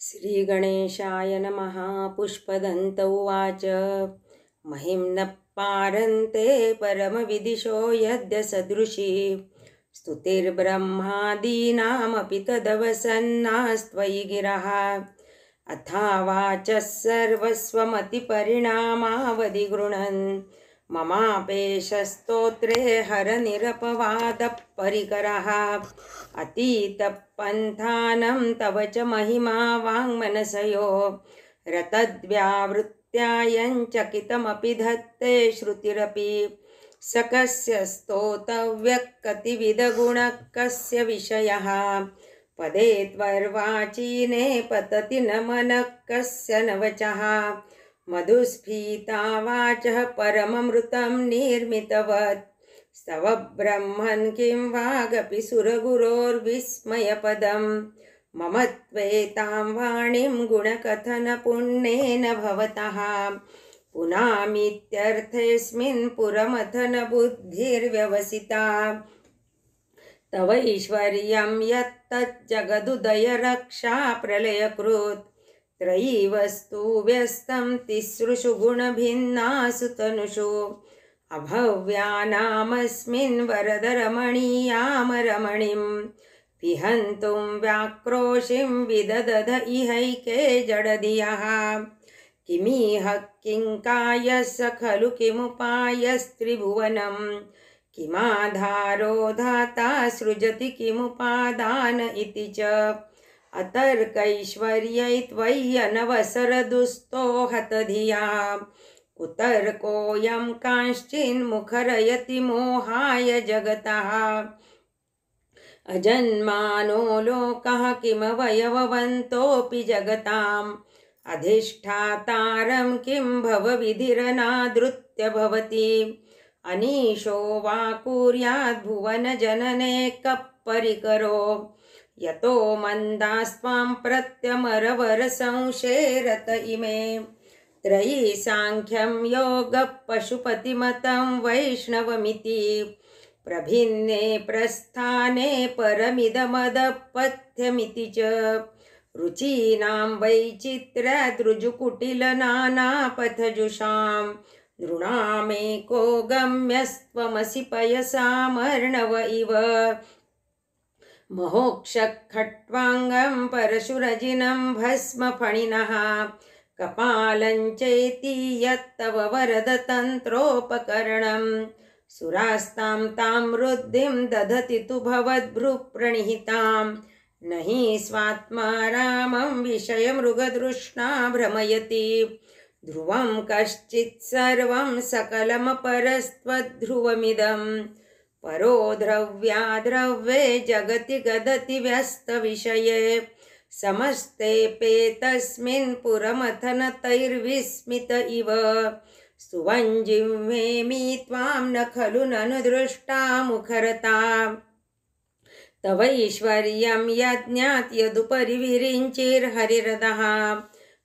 श्रीगणेशाय नमः। पुष्पदन्त उवाच। महिं न पारन्ते परमविदिशो यद्य सदृशी स्तुतिर्ब्रह्मादीनामपि तदवसन्नास्त्वयि गिरः। अथावाचः सर्वस्वमतिपरिणामावधिगृणन् ममापेशस्तोत्रे हरनिरपवादः परिकरः अतीतपन्थानं तव च महिमा वाङ्मनसयो रतद्व्यावृत्त्यायञ्चकितमपि धत्ते श्रुतिरपि। स कस्य स्तोतव्यः कतिविधगुणः कस्य विषयः। पदे त्वर्वाचीने पतति न मनः कस्य न वचः मधुस्फीता वाचः परममृतं निर्मितवत्। स्तव ब्रह्मन् किं वागपि सुरगुरोर्विस्मयपदं। मम त्वेतां वाणीं गुणकथनपुण्येन भवतः। पुनामीत्यर्थेऽस्मिन् पुरमथनबुद्धिर्व्यवसिता। तवैश्वर्यं यत्तज्जगदुदयरक्षा प्रलयकृत् त्रयी वस्तु व्यस्तं तिसृषु गुणभिन्नासु तनुषु। अभव्यानामस्मिन् वरदरमणीयामरमणिं विहन्तुं व्याक्रोशिं विददध इहैके जडधियः। किमिह किङ्कायः स खलु किमुपायस्त्रिभुवनं किमाधारो धाता सृजति किमुपादान इति च अतर्कैश्वर्यै त्वय्यनवसरदुस्तो हतधिया कुतर्कोऽयं कांश्चिन्मुखरयति मोहाय जगतः। अजन्मानो लोकः किमवयववन्तोऽपि जगताम्। अधिष्ठातारं किं भवविधिरनादृत्य भवति। अनीशो वा कुर्याद्भुवनजनने कः परिकरो यतो मन्दास्त्वां प्रत्यमरवरसंशेरत इमे। त्रयी साङ्ख्यं योगः पशुपतिमतं वैष्णवमिति। प्रभिन्ने प्रस्थाने परमिदमदपथ्यमिति च। रुचीनां वैचित्र्यदृजुकुटिलनानापथजुषां नृणामेको गम्यस्त्वमसि पयसामर्णव इव महोक्षखट्वाङ्गं परशुरजिनं भस्मफणिनः। कपालञ्चेति यत्तव वरदतन्त्रोपकरणं। सुरास्तां तां वृद्धिं दधति तु भवद्भ्रुप्रणिहितां न हि स्वात्मा रामं विषयमृगदृष्णा भ्रमयति। ध्रुवं कश्चित् सर्वं सकलमपरस्त्वध्रुवमिदम् परो द्रव्याद्रव्ये जगति गदति व्यस्तविषये। समस्तेऽपेतस्मिन् पुरमथनतैर्विस्मित इव। सुवञ्जिह्वेमि त्वां न खलु ननु दृष्टा मुखरता। तवैश्वर्यं यज्ञात् यदुपरि विरिञ्चिर्हरिरदः।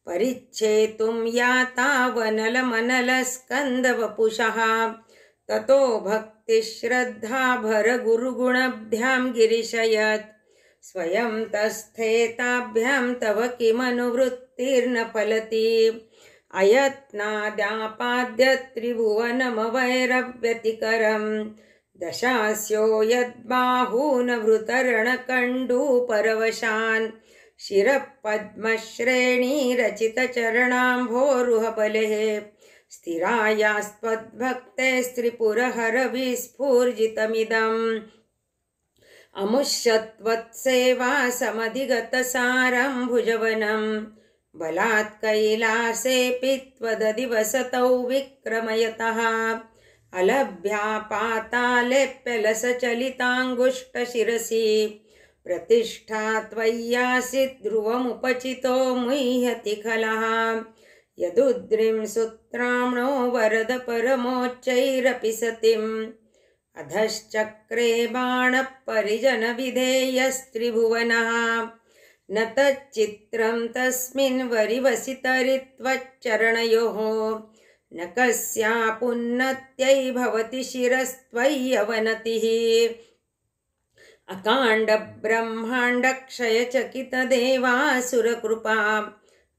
परिच्छेतुं याता वनलमनलस्कन्दवपुषः। ततो भक्तिश्रद्धा भरगुरुगुणभ्यां गिरिशयत्। स्वयं तस्थेताभ्यां तव किमनुवृत्तिर्न फलति अयत्नाद्यापाद्य त्रिभुवनमवैरव्यतिकरं दशास्यो यद्बाहूनभृतरणकण्डूपरवशान् शिरःपद्मश्रेणीरचितचरणाम्भोरुहबलेः स्थिरायास्त्वद्भक्ते स्त्रिपुरहरविस्फूर्जितमिदम् अमुष्यत्वत्सेवा समधिगतसारं भुजवनं। बलात् कैलासेऽपि त्वदधिवसतौ विक्रमयतः। अलभ्या पातालेऽप्यलसचलिताङ्गुष्ठशिरसि प्रतिष्ठा त्वय्यासि ध्रुवमुपचितो मुह्यति खलः यदुद्रिं सुत्राम्णो वरद परमोच्चैरपि सतिम्। अधश्चक्रे बाणः परिजनविधेयस्त्रिभुवनः न तच्चित्रं तस्मिन् वरिवसितरित्वच्चरणयोः। न कस्यापुन्नत्यै भवति शिरस्त्वय्यवनतिः। अकाण्डब्रह्माण्डक्षयचकितदेवासुरकृपा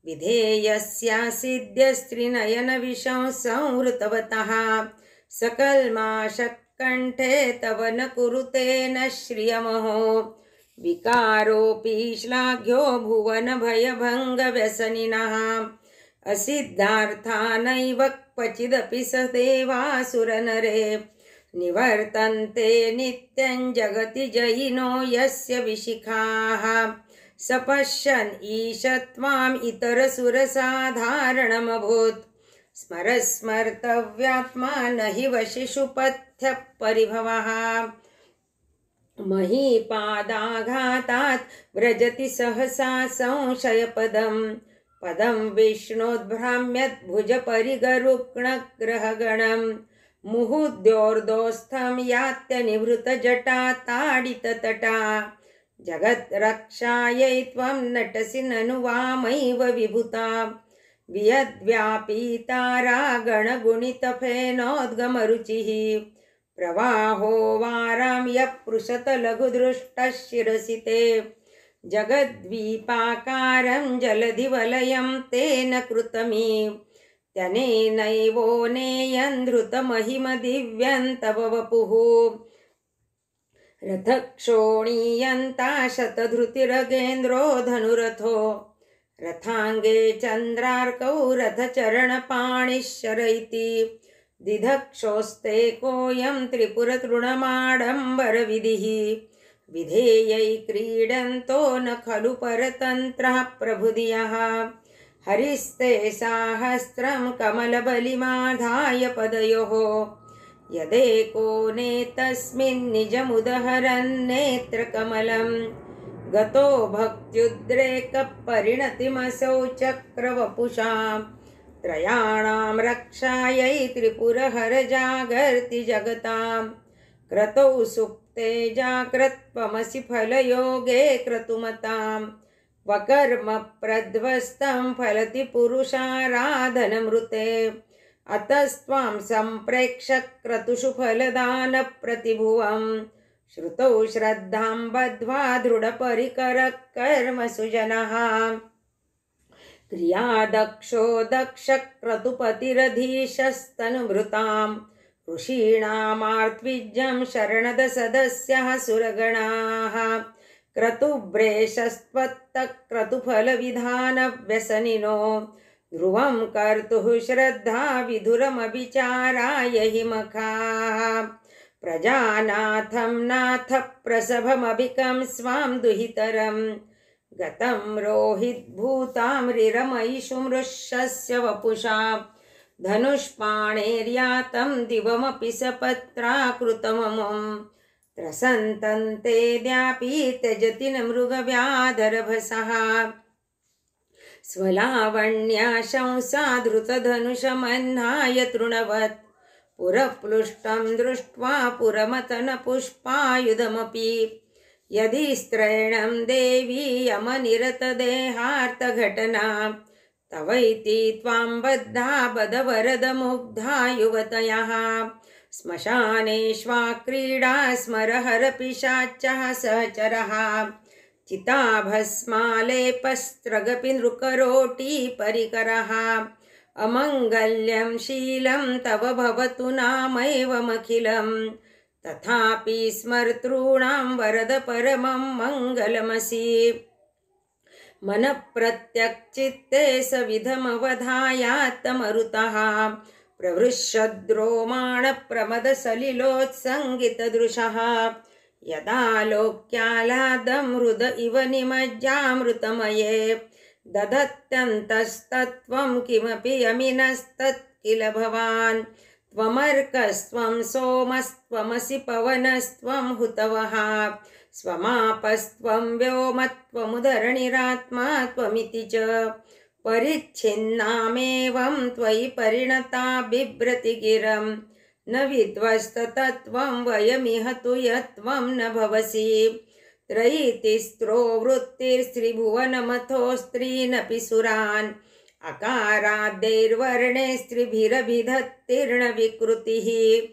विधेयस्यासिद्ध्यस्त्रिनयनविशं संहृतवतः सकल्माशकण्ठे तव न कुरुते न श्रियमहो विकारोऽपि श्लाघ्यो भुवनभयभङ्गव्यसनिनः। असिद्धार्था नैव क्वचिदपि स देवासुरनरे। निवर्तन्ते नित्यं जगति जयिनो यस्य विशिखाः। स पश्यन् ईश त्वाम् इतरसुरसाधारणमभूत्। स्मरस्मर्तव्यात्मा न हि वशिषुपथ्यः परिभवः महीपादाघातात् व्रजति सहसा संशयपदम्। पदं विष्णोद्भ्राम्यद्भुजपरिगरुक्णग्रहगणम् मुहुद्योर्दोस्थं यात्यनिवृतजटा ताडिततटा जगद्रक्षायै त्वं नटसि ननु वामैव विभुता। वियद्व्यापीतारागणगुणितफेनोद्गमरुचिः प्रवाहो वारां यः पृशतलघुदृष्टः शिरसि ते। जगद्वीपाकारं जलधिवलयं तेन कृतमी। त्यनेनैवो नेयं धृतमहिमदिव्यं तव वपुः रथक्षोणीयन्ता शतधृतिरगेन्द्रो धनुरथो। रथाङ्गे चन्द्रार्कौ रथचरणपाणिः शरैति दिधक्षोस्ते कोऽयं त्रिपुरतृणमाडम्बरविधिः। विधेयै क्रीडन्तो न खलु परतन्त्रः प्रभुधियः। हरिस्ते साहस्रं कमलबलिमाधाय पदयोः यदेको नेतस्मिन्निजमुदहरन्नेत्रकमलं गतो भक्त्युद्रेकपरिणतिमसौ चक्रवपुषां त्रयाणां रक्षायै त्रिपुरहरजागर्ति जगतां क्रतौ सुप्ते जाग्रत्वमसि फलयोगे क्रतुमतां वकर्मप्रध्वस्तं फलति पुरुषाराधनमृते अतस्त्वां सम्प्रेक्ष्य क्रतुषु फलदानप्रतिभुवं श्रुतौ श्रद्धां बद्ध्वा दृढपरिकरः कर्मसु जनः। क्रियादक्षो दक्षक्रतुपतिरधीशस्तनुभृतां ऋषीणामार्त्विज्यं शरणदसदस्यः सुरगणाः। क्रतुभ्रेशस्त्वत्तक्रतुफलविधानव्यसनिनो ध्रुवं कर्तुः श्रद्धा विधुरमभिचाराय हि मखाः प्रजानाथं नाथ प्रसभमभिकं स्वां दुहितरं। गतं रोहिद्भूताम्रिरमयिषु मृषस्य वपुषा। धनुष्पाणेर्यातं दिवमपि सपत्राकृतममुं। त्रसन्तन्ते द्यापि त्यजति न मृगव्याधरभसः। स्वलावण्या शंसा धृतधनुषमह्नाय तृणवत्। पुरप्लुष्टं दृष्ट्वा पुरमतनपुष्पायुधमपि। यदि स्त्रैणं देवी यमनिरतदेहार्तघटना तवैति त्वां बद्धा बदवरदमुग्धा युवतयः। श्मशानेष्वा क्रीडा स्मरहरपिशाच्चः सहचरः चिताभस्मालेपस्त्रगपि नृकरोटी परिकरः। अमङ्गल्यं शीलं तव भवतु नामैवमखिलं। तथापि स्मर्तॄणां वरद परमं मङ्गलमसि। मनप्रत्यक्चित्ते सविधमवधायात्तमरुतः। प्रवृषद्रोमाणप्रमदसलिलोत्सङ्गितदृशः यदा लोक्यालादं हृद इव निमज्जामृतमये दधत्यन्तस्तत्त्वं किमपि यमिनस्तत् किल भवान्। त्वमर्कस्त्वं सोमस्त्वमसि पवनस्त्वं हुतवः। स्वमापस्त्वं व्योमत्वमुदरणिरात्मा त्वमिति च। परिच्छिन्नामेवं त्वयि परिणता बिभ्रति गिरं न विध्वस्ततत्त्वं वयमिह तु यत्त्वं न भवसि। त्रयीतिस्त्रो वृत्तिस्त्रिभुवनमथो स्त्रीनपि सुरान्। अकाराद्दैर्वर्णे स्त्रिभिरभिधत्तीर्णविकृतिः।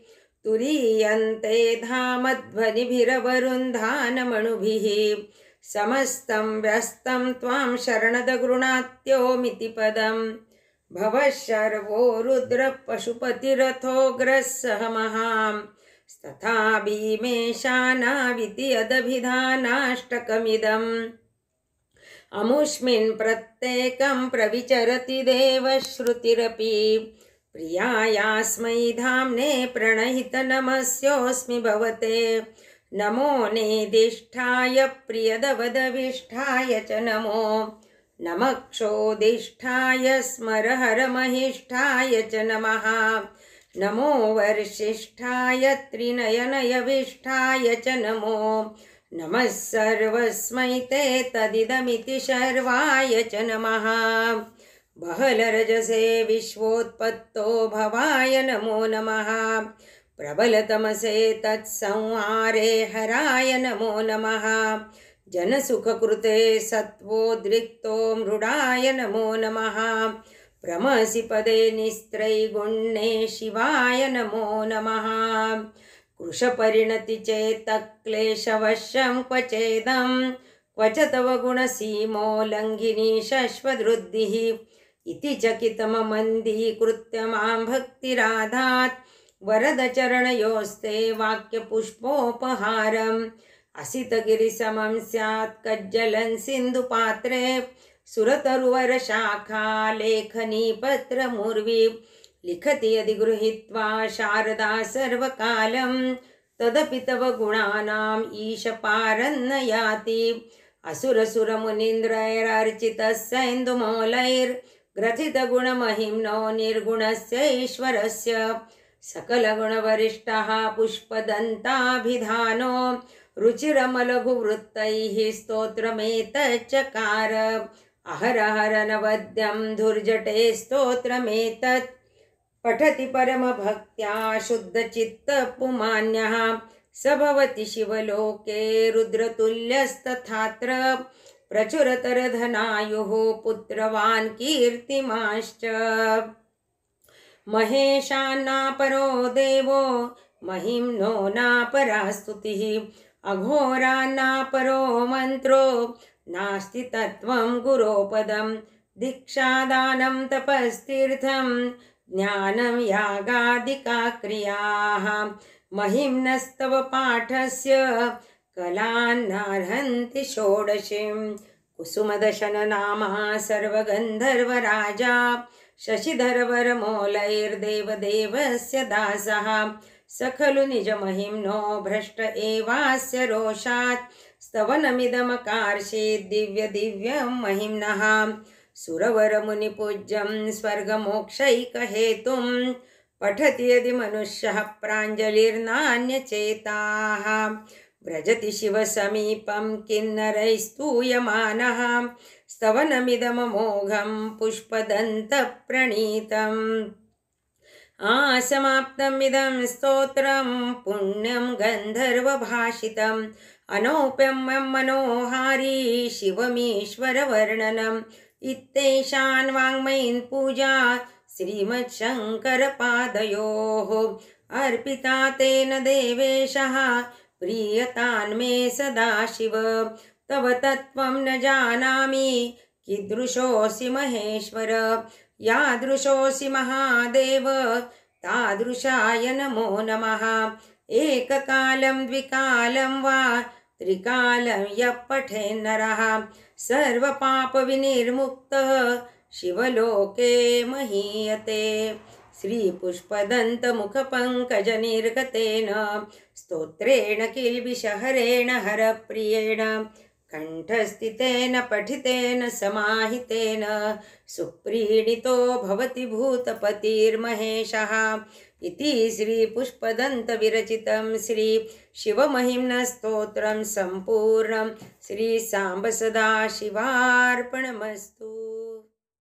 तुरीयन्ते धामध्वनिभिरवरुन्धानमणुभिः। समस्तं व्यस्तं त्वां शरणदगृणात्योमिति पदम् भवः शर्वो रुद्रः पशुपतिरथोग्रः सह महांस्तथा भीमेशानाविति यदभिधानाष्टकमिदम् अमुष्मिन् प्रत्येकं प्रविचरति देवश्रुतिरपि। प्रियायास्मै धाम्ने प्रणहितनमस्योऽस्मि भवते। नमो नेदिष्ठाय प्रियदवदविष्ठाय च नमो नमः क्षोदिष्ठाय स्मरहरमहिष्ठाय च नमः। नमो वर्षिष्ठाय त्रिनयनयविष्ठाय च नमो। नमः सर्वस्मै ते तदिदमिति शर्वाय च नमः। बहलरजसे विश्वोत्पत्तो भवाय नमो नमः। प्रबलतमसे तत्संहारे हराय नमो नमः जनसुखकृते सत्त्वोद्रिक्तो मृडाय नमो नमः। प्रमसि पदे निस्त्रैगुण्ये शिवाय नमो नमः। कृशपरिणति चेत्तक्लेशवशं क्वचेदं। क्व च तव गुणसीमोल्लङ्घिनी शश्वदृद्धिः। इति चकितममन्दीकृत्य मां भक्तिराधात्। वरदचरणयोस्ते वाक्यपुष्पोपहारम् असितगिरिसमं स्यात् कज्जलं सिन्धुपात्रे सुरतरुवरशाखा लेखनीपत्रमुर्वी लिखति यदि गृहीत्वा शारदा सर्वकालं तदपि तव गुणानाम् ईशपारन्न याति असुरसुरमुनीन्द्रैरर्चितः सैन्दुमौलैर्ग्रथितगुणमहिम्नो निर्गुणस्य ईश्वरस्य सकलगुणवरिष्ठः पुष्पदन्ताभिधानो रुचिरमलघुवृत्तैः स्तोत्रमेतच्चकार। अहरहरनवद्यं धुर्जटे स्तोत्रमेतत्। पठति परमभक्त्या शुद्धचित्तपुमान्यः। स भवति शिवलोके रुद्रतुल्यस्तथात्र। प्रचुरतरधनायुः पुत्रवान् कीर्तिमाश्च। महेशान्नापरो देवो महिम्नो नापरा स्तुतिः अघोरान्नापरो मन्त्रो नास्ति तत्त्वं गुरोपदं दीक्षादानं तपस्तीर्थं ज्ञानं यागादिका क्रियाः महिम्नस्तव पाठस्य कलान्नार्हन्ति षोडशीं। कुसुमदशननामा सर्वगन्धर्वराजा शशिधरवरमौलैर्देवदेवस्य दासः स खलु निजमहिम्नो भ्रष्ट एवास्य रोषात्। स्तवनमिदमकार्षेत् दिव्यदिव्यं महिम्नः। सुरवरमुनिपूज्यं स्वर्गमोक्षैकहेतुं पठति यदि मनुष्यः प्राञ्जलिर्नान्यचेताः। व्रजति शिव शिवसमीपं किन्नरैस्तूयमानः। स्तवनमिदममोघं पुष्पदन्तप्रणीतम्। आसमाप्तमिदं स्तोत्रं पुण्यं गन्धर्वभाषितम् अनौप्यं मनोहारी शिवमीश्वरवर्णनम् इत्येषान् वाङ्मयीन् पूजा श्रीमच्छङ्करपादयोः। अर्पिता तेन देवेशः प्रीयतान्मे सदाशिव। तव तत्त्वं न जानामि कीदृशोऽसि महेश्वर यादृशोऽसि महादेव तादृशाय नमो नमः। एककालं द्विकालं वा त्रिकालं यः पठेन्नरः सर्वपापविनिर्मुक्तः शिवलोके महीयते। श्रीपुष्पदन्तमुखपङ्कजनिर्गतेन स्तोत्रेण किल्बिषहरेण हरप्रियेण कण्ठस्थितेन पठितेन समाहितेन सुप्रीणितो भवति भूतपतिर्महेशः। इति श्रीपुष्पदन्तविरचितं श्रीशिवमहिम्नस्तोत्रं सम्पूर्णं श्रीसाम्ब सदाशिवार्पणमस्तु